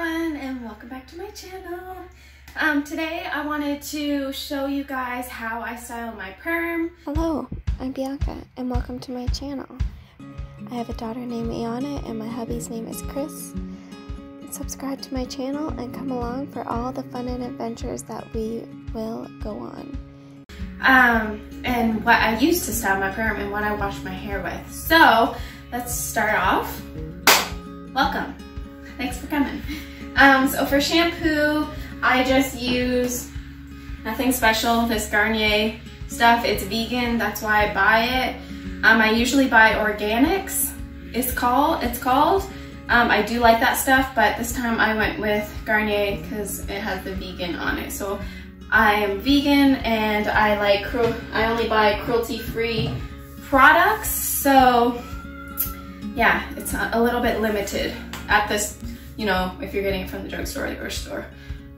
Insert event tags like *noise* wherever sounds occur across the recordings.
everyone and welcome back to my channel. Um, today I wanted to show you guys how I style my perm. Hello, I'm Bianca and welcome to my channel. I have a daughter named Iana and my hubby's name is Chris. Subscribe to my channel and come along for all the fun and adventures that we will go on. Um, and what I use to style my perm and what I wash my hair with. So let's start off. Welcome. For coming. Um, so for shampoo, I just use nothing special, this Garnier stuff. It's vegan, that's why I buy it. Um, I usually buy organics, it's called. It's called. Um, I do like that stuff, but this time I went with Garnier because it has the vegan on it. So I am vegan and I like, I only buy cruelty-free products. So yeah, it's a little bit limited at this you know, if you're getting it from the drugstore or the grocery store.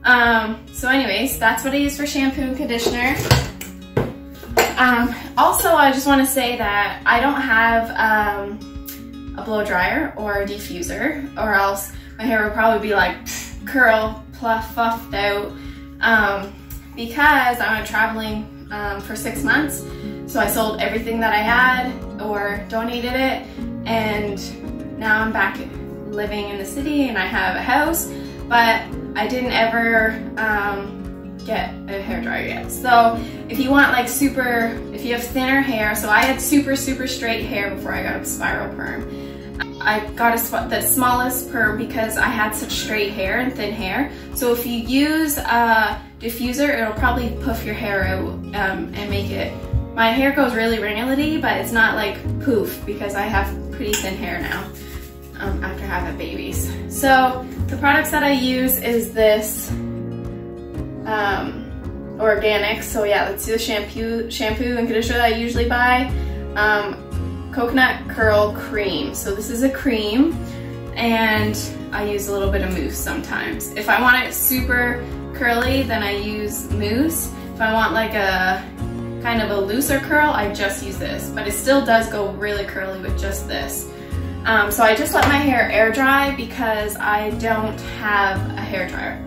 Um, so anyways, that's what I use for shampoo and conditioner. Um, also, I just want to say that I don't have um, a blow dryer or a diffuser or else my hair would probably be like curl, pluff, puffed out um, because I went traveling um, for six months. So I sold everything that I had or donated it and now I'm back living in the city and I have a house, but I didn't ever um, get a hair dryer yet. So if you want like super, if you have thinner hair, so I had super, super straight hair before I got a spiral perm. I got a, the smallest perm because I had such straight hair and thin hair. So if you use a diffuser, it'll probably puff your hair out um, and make it, my hair goes really ringulity, but it's not like poof because I have pretty thin hair now um, after having babies. So the products that I use is this um, organic. So yeah, let's do the shampoo, shampoo and conditioner that I usually buy. Um, coconut curl cream. So this is a cream and I use a little bit of mousse sometimes. If I want it super curly, then I use mousse. If I want like a kind of a looser curl, I just use this, but it still does go really curly with just this. Um, so I just let my hair air dry because I don't have a hair dryer.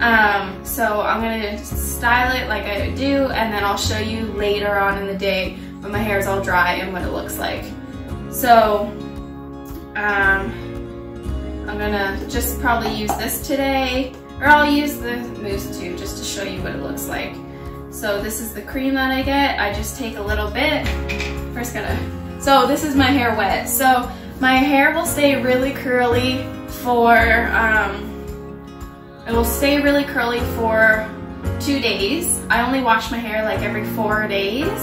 Um, so I'm gonna style it like I do and then I'll show you later on in the day when my hair is all dry and what it looks like. So um, I'm gonna just probably use this today or I'll use the mousse too just to show you what it looks like. So this is the cream that I get. I just take a little bit. First gotta, so this is my hair wet. So my hair will stay really curly for, um, it will stay really curly for two days. I only wash my hair like every four days.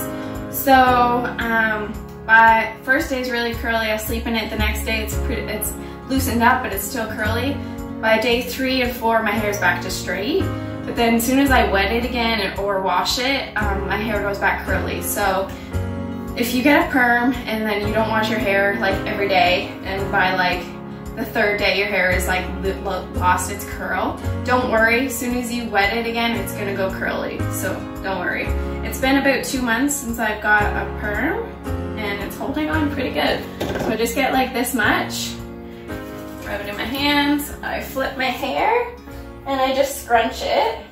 So um, by first day is really curly. I sleep in it. The next day it's pretty, it's loosened up, but it's still curly. By day three and four, my hair is back to straight. But then as soon as I wet it again or wash it, um, my hair goes back curly. So if you get a perm and then you don't wash your hair like every day and by like the third day your hair is like lost its curl, don't worry. As soon as you wet it again, it's gonna go curly. So don't worry. It's been about two months since I've got a perm and it's holding on pretty good. So I just get like this much, rub it in my hands, I flip my hair and I just scrunch it.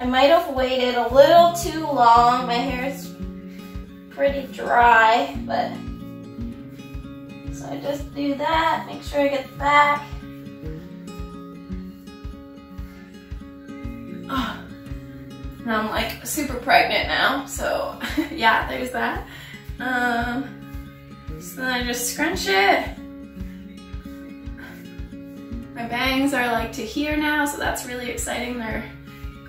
I might have waited a little too long. My hair is pretty dry, but so I just do that, make sure I get the back. *sighs* Oh, now I'm like super pregnant now, so *laughs* yeah, there's that. Um, so then I just scrunch it. My bangs are like to here now, so that's really exciting. They're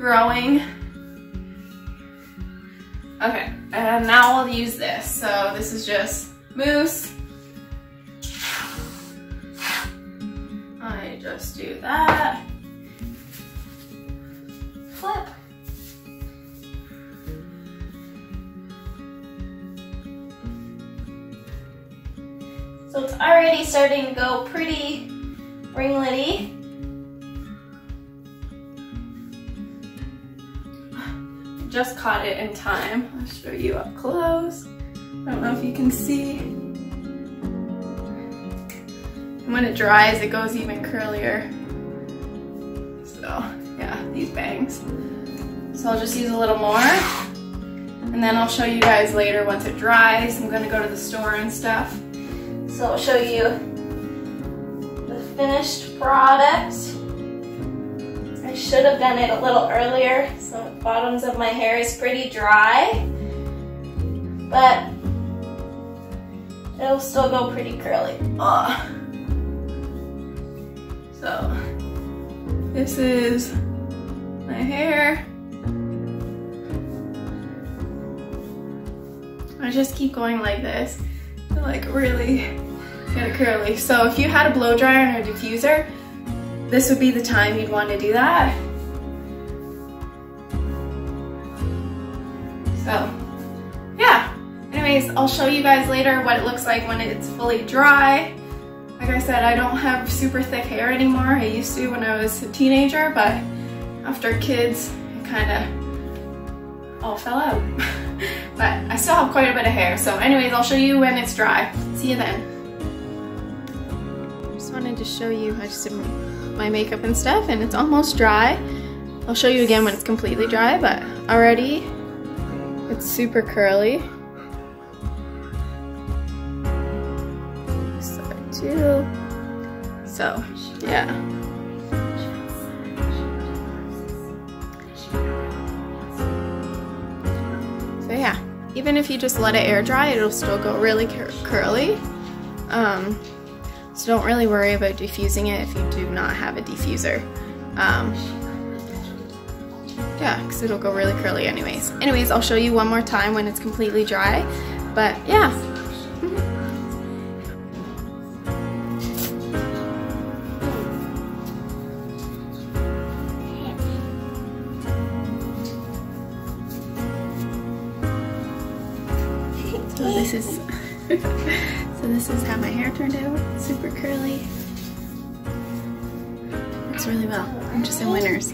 growing. Okay, and now I'll use this. So this is just mousse. I just do that. Flip. So it's already starting to go pretty ringlety. Just caught it in time. I'll show you up close. I don't know if you can see. And when it dries, it goes even curlier. So yeah, these bangs. So I'll just use a little more. And then I'll show you guys later once it dries. I'm gonna go to the store and stuff. So I'll show you the finished product. I should have done it a little earlier. So bottoms of my hair is pretty dry, but it'll still go pretty curly. Ugh. So this is my hair. I just keep going like this like really get it curly. So if you had a blow dryer and a diffuser, this would be the time you'd want to do that. So yeah, anyways, I'll show you guys later what it looks like when it's fully dry. Like I said, I don't have super thick hair anymore. I used to when I was a teenager, but after kids, it kind of all fell out. *laughs* but I still have quite a bit of hair. So anyways, I'll show you when it's dry. See you then. Just wanted to show you, I just did my makeup and stuff and it's almost dry. I'll show you again when it's completely dry, but already it's super curly. Side too. So, yeah. So yeah, even if you just let it air dry, it'll still go really cur curly. Um, so don't really worry about diffusing it if you do not have a diffuser. Um, yeah, because it'll go really curly anyways. Anyways, I'll show you one more time when it's completely dry. But yeah. Mm-hmm. So this is *laughs* so this is how my hair turned out. Super curly. Looks really well. I'm just in winners,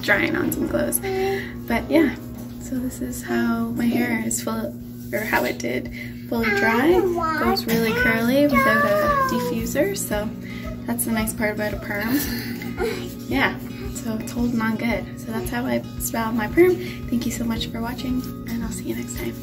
*laughs* drying on some clothes. But yeah, so this is how my hair is full, or how it did fully dry. Goes really curly without a diffuser, so that's the nice part about a perm. Yeah, so it's holding on good. So that's how I styled my perm. Thank you so much for watching, and I'll see you next time.